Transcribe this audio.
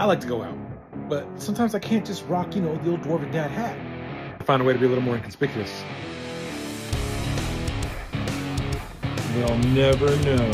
I like to go out, but sometimes I can't just rock, you know, the old dwarven dad hat. I find a way to be a little more inconspicuous. They'll never know